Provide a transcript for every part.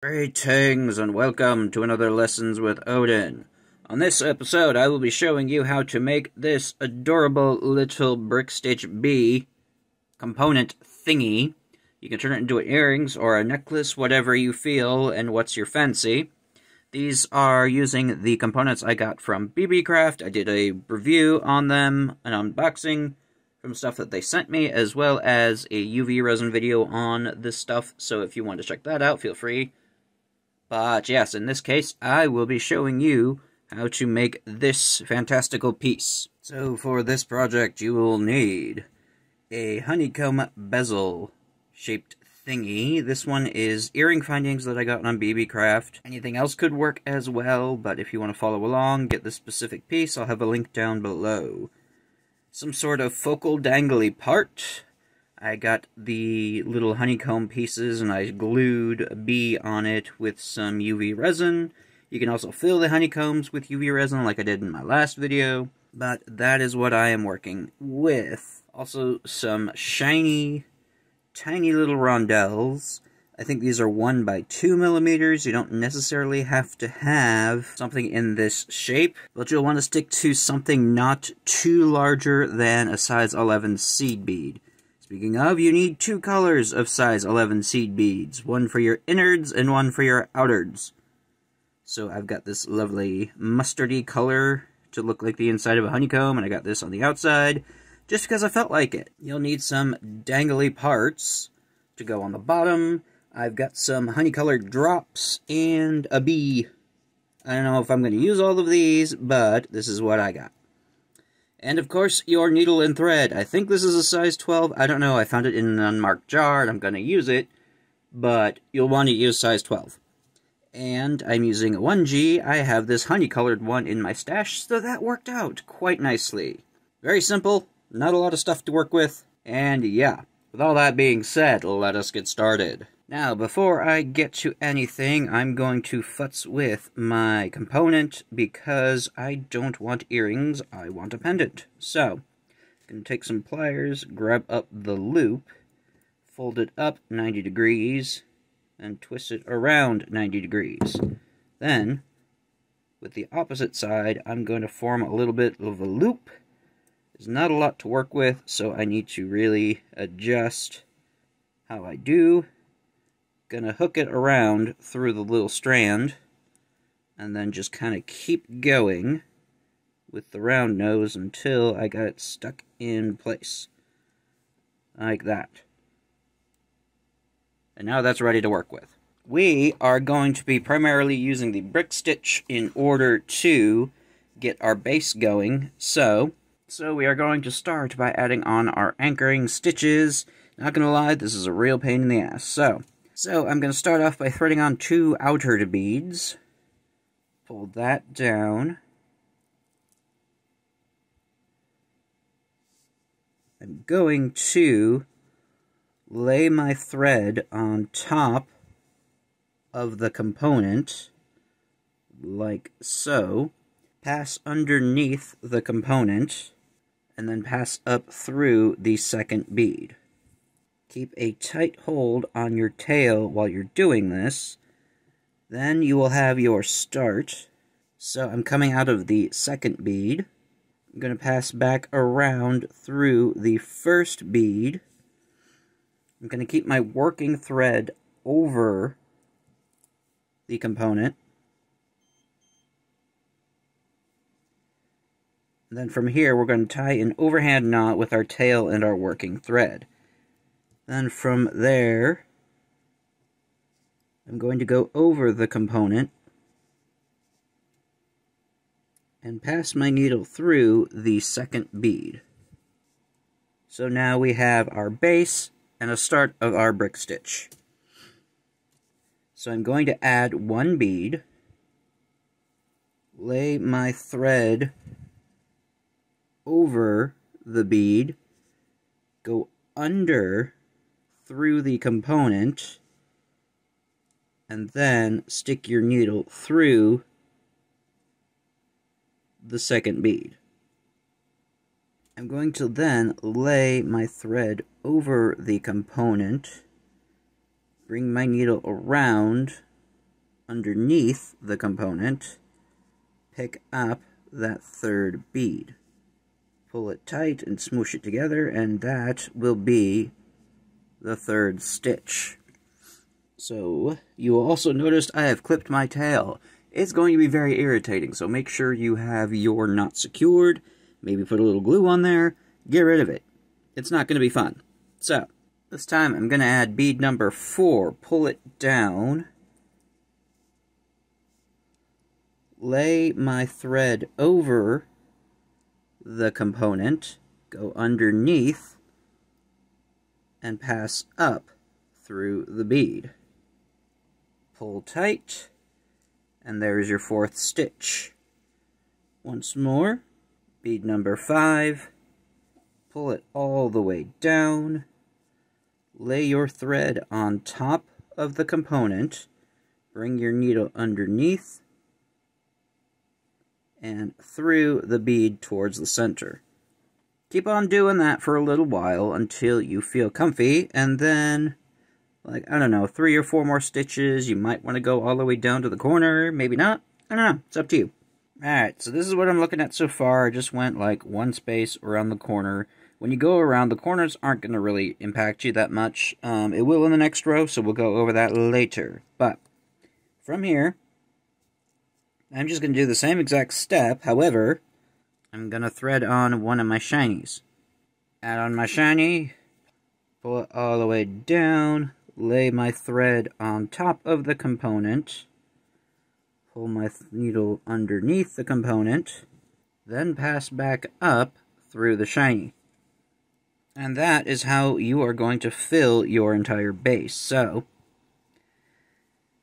Greetings and welcome to another Lessons with Odin. On this episode, I will be showing you how to make this adorable little brick stitch bee component thingy. You can turn it into earrings or a necklace, whatever you feel and what's your fancy. These are using the components I got from BeeBeeCraft. I did a review on them, an unboxing from stuff that they sent me, as well as a UV resin video on this stuff. So if you want to check that out, feel free but yes, in this case, I will be showing you how to make this fantastical piece. So for this project, you will need a honeycomb bezel shaped thingy. This one is earring findings that I got on BeeBeeCraft. Anything else could work as well, but if you want to follow along, get this specific piece, I'll have a link down below. Some sort of focal dangly part I got the little honeycomb pieces and I glued a bee on it with some UV resin. You can also fill the honeycombs with UV resin like I did in my last video. But that is what I am working with. Also some shiny, tiny little rondelles. I think these are 1 by 2 millimeters. You don't necessarily have to have something in this shape, but you'll want to stick to something not too larger than a size 11 seed bead. Speaking of, you need two colors of size 11 seed beads, one for your innards and one for your outards. So I've got this lovely mustardy color to look like the inside of a honeycomb, and I got this on the outside, just because I felt like it. You'll need some dangly parts to go on the bottom. I've got some honey-colored drops and a bee. I don't know if I'm going to use all of these, but this is what I got. And of course, your needle and thread. I think this is a size 12. I don't know. I found it in an unmarked jar and I'm going to use it. But you'll want to use size 12. And I'm using a 1G. I have this honey-colored one in my stash, so that worked out quite nicely. Very simple. Not a lot of stuff to work with. And yeah, with all that being said, let us get started. Now, before I get to anything, I'm going to futz with my component because I don't want earrings, I want a pendant. So, I'm going to take some pliers, grab up the loop, fold it up 90 degrees, and twist it around 90 degrees. Then, with the opposite side, I'm going to form a little bit of a loop. There's not a lot to work with, so I need to really adjust how I do gonna hook it around through the little strand and then just kind of keep going with the round nose until I got it stuck in place like that. And now that's ready to work with. We are going to be primarily using the brick stitch in order to get our base going. So so we are going to start by adding on our anchoring stitches. Not gonna lie this is a real pain in the ass. So so I'm going to start off by threading on two outer beads. Pull that down. I'm going to lay my thread on top of the component, like so, pass underneath the component, and then pass up through the second bead. Keep a tight hold on your tail while you're doing this. Then you will have your start. So I'm coming out of the second bead. I'm going to pass back around through the first bead. I'm going to keep my working thread over the component. And then from here, we're going to tie an overhand knot with our tail and our working thread. Then from there, I'm going to go over the component and pass my needle through the second bead. So now we have our base and a start of our brick stitch. So I'm going to add one bead, lay my thread over the bead, go under through the component and then stick your needle through the second bead. I'm going to then lay my thread over the component, bring my needle around underneath the component, pick up that third bead. Pull it tight and smoosh it together, and that will be the third stitch. So, you will also notice I have clipped my tail. It's going to be very irritating, so make sure you have your knot secured, maybe put a little glue on there, get rid of it. It's not going to be fun. So, this time I'm going to add bead number 4, pull it down, lay my thread over the component, go underneath, and pass up through the bead. Pull tight, and there's your fourth stitch. Once more, bead number five, pull it all the way down, lay your thread on top of the component, bring your needle underneath, and through the bead towards the center. Keep on doing that for a little while until you feel comfy, and then, like, I don't know, three or four more stitches. You might want to go all the way down to the corner, maybe not. I don't know, it's up to you. Alright, so this is what I'm looking at so far. I just went like one space around the corner. When you go around, the corners aren't going to really impact you that much. Um, it will in the next row, so we'll go over that later. But, from here, I'm just going to do the same exact step, however, I'm going to thread on one of my shinies. Add on my shiny, pull it all the way down, lay my thread on top of the component, pull my needle underneath the component, then pass back up through the shiny. And that is how you are going to fill your entire base. So,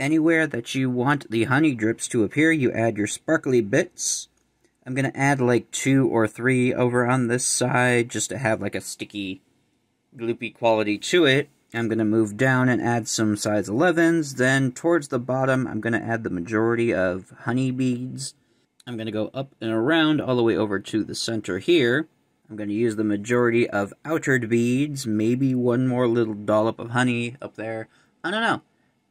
Anywhere that you want the honey drips to appear, you add your sparkly bits. I'm going to add like two or three over on this side just to have like a sticky, gloopy quality to it. I'm going to move down and add some size 11s. Then towards the bottom, I'm going to add the majority of honey beads. I'm going to go up and around all the way over to the center here. I'm going to use the majority of outered beads, maybe one more little dollop of honey up there. I don't know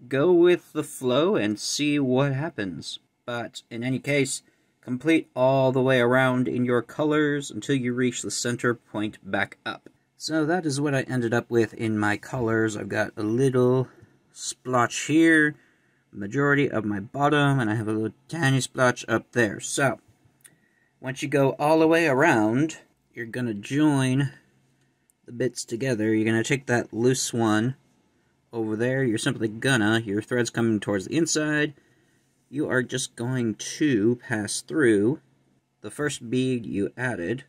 go with the flow and see what happens. But in any case, complete all the way around in your colors until you reach the center point back up. So that is what I ended up with in my colors. I've got a little splotch here, majority of my bottom, and I have a little tiny splotch up there. So, once you go all the way around, you're going to join the bits together. You're going to take that loose one over there, you're simply gonna, your thread's coming towards the inside, you are just going to pass through the first bead you added,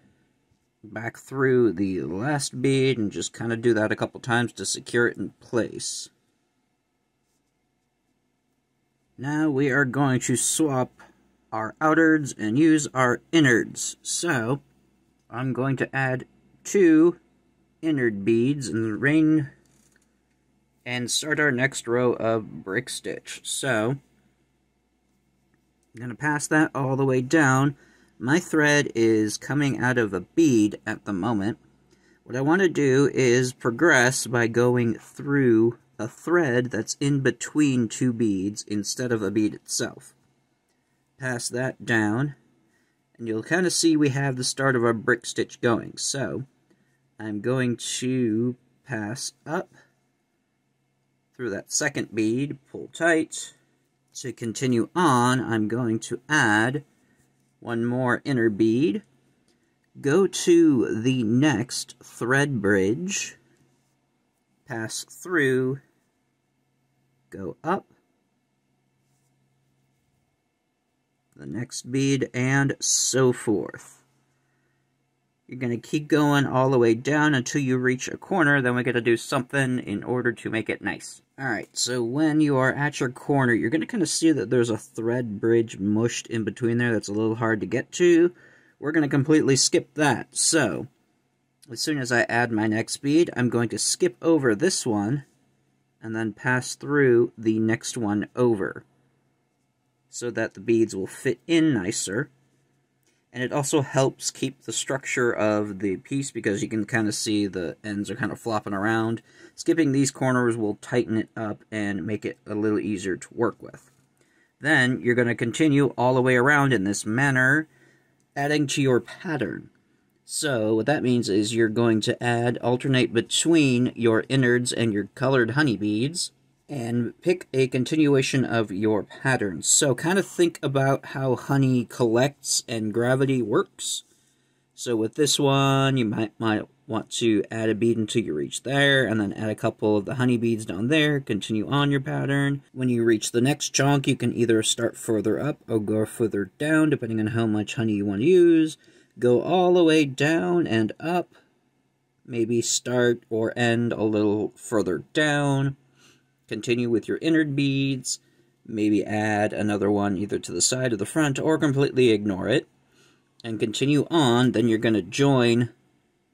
back through the last bead, and just kind of do that a couple times to secure it in place. Now we are going to swap our outards and use our innards. So, I'm going to add two innard beads in the ring and start our next row of brick stitch. So, I'm going to pass that all the way down. My thread is coming out of a bead at the moment. What I want to do is progress by going through a thread that's in between two beads instead of a bead itself. Pass that down, and you'll kind of see we have the start of our brick stitch going. So, I'm going to pass up through that second bead, pull tight. To continue on, I'm going to add one more inner bead. Go to the next thread bridge, pass through, go up, the next bead, and so forth. You're going to keep going all the way down until you reach a corner, then we got to do something in order to make it nice. Alright, so when you are at your corner, you're going to kind of see that there's a thread bridge mushed in between there that's a little hard to get to. We're going to completely skip that. So, as soon as I add my next bead, I'm going to skip over this one, and then pass through the next one over, so that the beads will fit in nicer and it also helps keep the structure of the piece because you can kind of see the ends are kind of flopping around. Skipping these corners will tighten it up and make it a little easier to work with. Then you're going to continue all the way around in this manner, adding to your pattern. So what that means is you're going to add, alternate between your innards and your colored honey beads, and pick a continuation of your pattern. So kind of think about how honey collects and gravity works. So with this one, you might, might want to add a bead until you reach there, and then add a couple of the honey beads down there, continue on your pattern. When you reach the next chunk, you can either start further up or go further down, depending on how much honey you want to use. Go all the way down and up, maybe start or end a little further down Continue with your innard beads, maybe add another one either to the side or the front or completely ignore it. And continue on, then you're going to join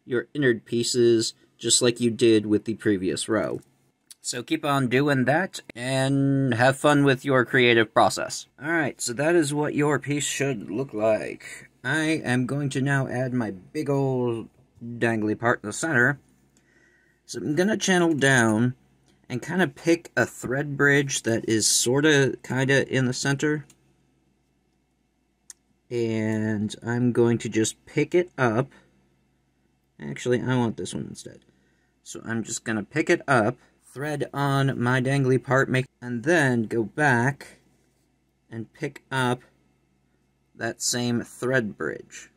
your innard pieces just like you did with the previous row. So keep on doing that and have fun with your creative process. Alright, so that is what your piece should look like. I am going to now add my big old dangly part in the center. So I'm going to channel down and kind of pick a thread bridge that is sort of kind of in the center. And I'm going to just pick it up. Actually, I want this one instead. So I'm just going to pick it up, thread on my dangly part, make, and then go back and pick up that same thread bridge.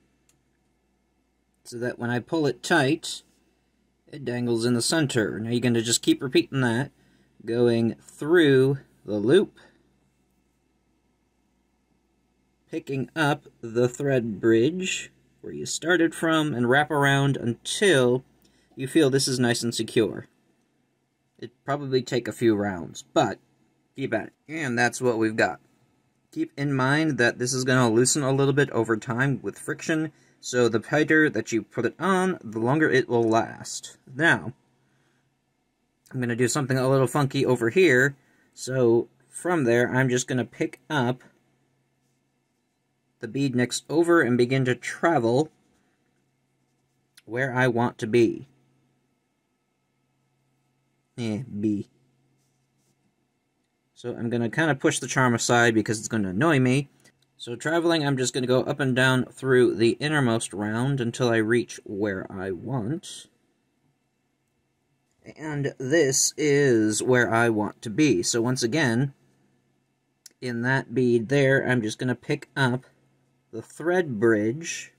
So that when I pull it tight, it dangles in the center. Now you're going to just keep repeating that, going through the loop, picking up the thread bridge where you started from, and wrap around until you feel this is nice and secure. It'd probably take a few rounds, but keep at it. And that's what we've got. Keep in mind that this is going to loosen a little bit over time with friction, so the tighter that you put it on, the longer it will last. Now, I'm going to do something a little funky over here. So from there, I'm just going to pick up the bead next over and begin to travel where I want to be. Eh, B. So I'm going to kind of push the charm aside because it's going to annoy me. So traveling, I'm just going to go up and down through the innermost round until I reach where I want. And this is where I want to be. So once again, in that bead there, I'm just going to pick up the thread bridge.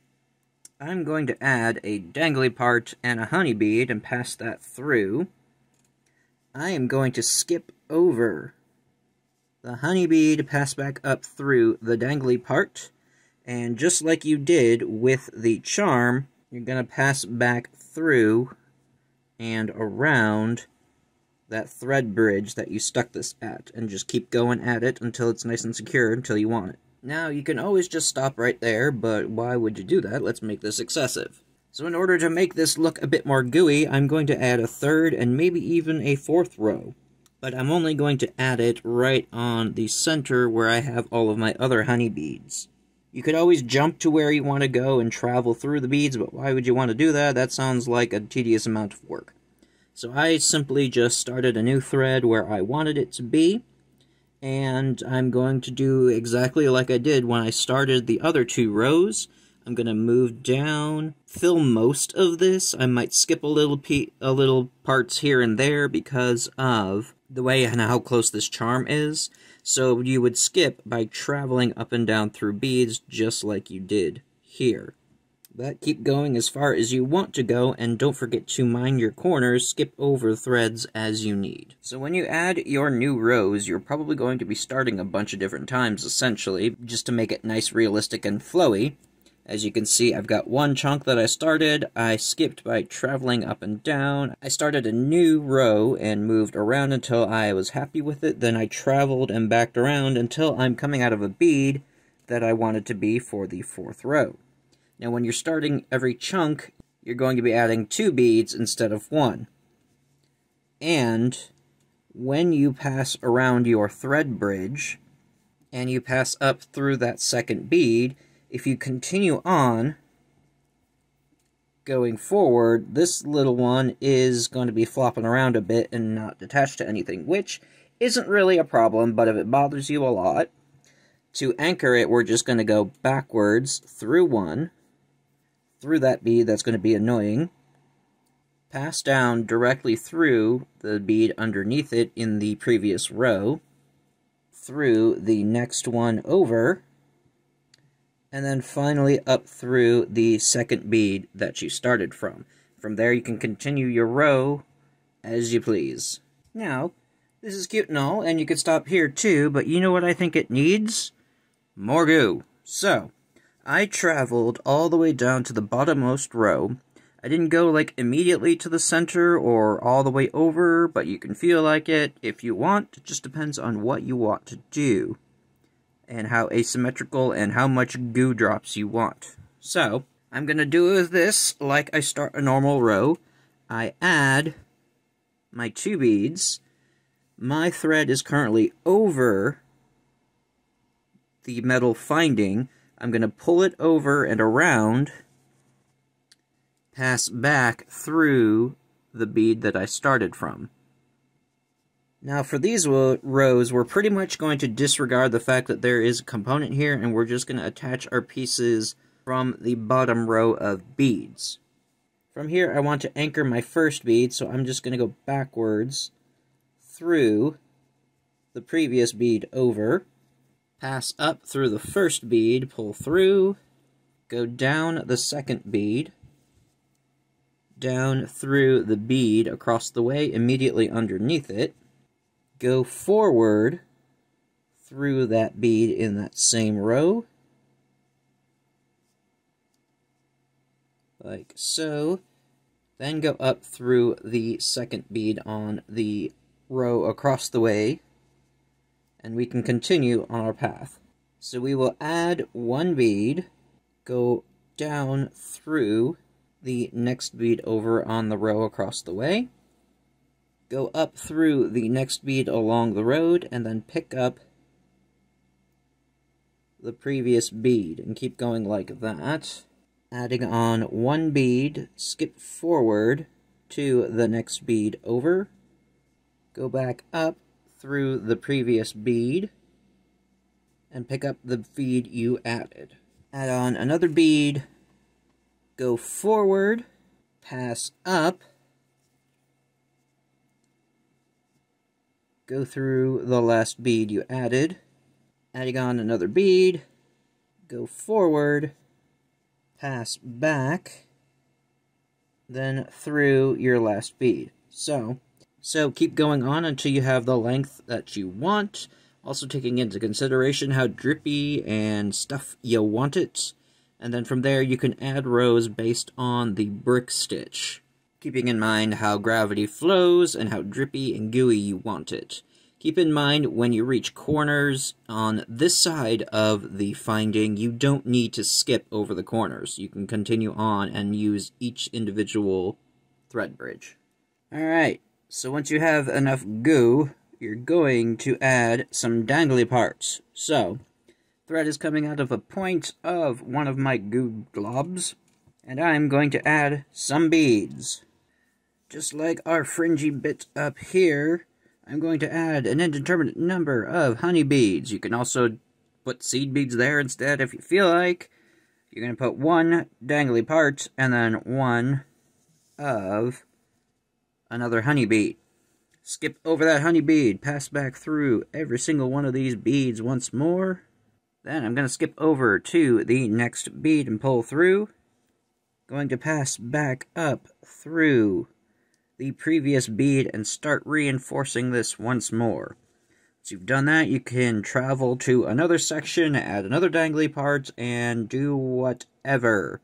I'm going to add a dangly part and a honey bead and pass that through. I am going to skip over the honeybee to pass back up through the dangly part. And just like you did with the charm, you're going to pass back through and around that thread bridge that you stuck this at. And just keep going at it until it's nice and secure until you want it. Now, you can always just stop right there, but why would you do that? Let's make this excessive. So in order to make this look a bit more gooey, I'm going to add a third and maybe even a fourth row but I'm only going to add it right on the center where I have all of my other honey beads. You could always jump to where you want to go and travel through the beads, but why would you want to do that? That sounds like a tedious amount of work. So I simply just started a new thread where I wanted it to be, and I'm going to do exactly like I did when I started the other two rows. I'm going to move down, fill most of this. I might skip a little a little parts here and there because of the way and how close this charm is. So you would skip by traveling up and down through beads just like you did here. But keep going as far as you want to go, and don't forget to mind your corners, skip over threads as you need. So when you add your new rows, you're probably going to be starting a bunch of different times, essentially, just to make it nice, realistic, and flowy. As you can see, I've got one chunk that I started. I skipped by traveling up and down. I started a new row and moved around until I was happy with it. Then I traveled and backed around until I'm coming out of a bead that I wanted to be for the fourth row. Now, when you're starting every chunk, you're going to be adding two beads instead of one. And when you pass around your thread bridge, and you pass up through that second bead, if you continue on going forward, this little one is going to be flopping around a bit and not attached to anything, which isn't really a problem, but if it bothers you a lot, To anchor it, we're just going to go backwards through one, through that bead that's going to be annoying, pass down directly through the bead underneath it in the previous row, through the next one over, and then finally up through the second bead that you started from. From there you can continue your row as you please. Now, this is cute and all, and you could stop here too, but you know what I think it needs? More goo. So, I traveled all the way down to the bottommost row. I didn't go like immediately to the center or all the way over, but you can feel like it if you want. It just depends on what you want to do and how asymmetrical and how much goo drops you want. So, I'm going to do this like I start a normal row. I add my two beads. My thread is currently over the metal finding. I'm going to pull it over and around, pass back through the bead that I started from. Now for these rows, we're pretty much going to disregard the fact that there is a component here, and we're just going to attach our pieces from the bottom row of beads. From here, I want to anchor my first bead, so I'm just going to go backwards through the previous bead over, pass up through the first bead, pull through, go down the second bead, down through the bead across the way immediately underneath it, go forward through that bead in that same row, like so, then go up through the second bead on the row across the way, and we can continue on our path. So we will add one bead, go down through the next bead over on the row across the way, go up through the next bead along the road, and then pick up the previous bead, and keep going like that. Adding on one bead, skip forward to the next bead over, go back up through the previous bead, and pick up the bead you added. Add on another bead, go forward, pass up, go through the last bead you added, adding on another bead, go forward, pass back, then through your last bead. So, so keep going on until you have the length that you want, also taking into consideration how drippy and stuff you want it, and then from there you can add rows based on the brick stitch keeping in mind how gravity flows and how drippy and gooey you want it. Keep in mind when you reach corners on this side of the finding, you don't need to skip over the corners. You can continue on and use each individual thread bridge. Alright, so once you have enough goo, you're going to add some dangly parts. So, thread is coming out of a point of one of my goo globs, and I'm going to add some beads. Just like our fringy bit up here, I'm going to add an indeterminate number of honey beads. You can also put seed beads there instead if you feel like. You're going to put one dangly part and then one of another honey bead. Skip over that honey bead, pass back through every single one of these beads once more. Then I'm going to skip over to the next bead and pull through. Going to pass back up through the previous bead and start reinforcing this once more. Once you've done that, you can travel to another section, add another dangly part, and do whatever.